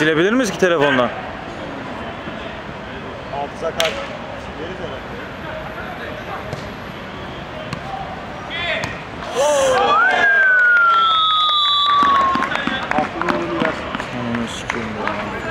Silebilir miyiz ki telefonla? Hafıza kart. Veririz herhalde. Aklını onu biraz. Ananı sikeyim ya.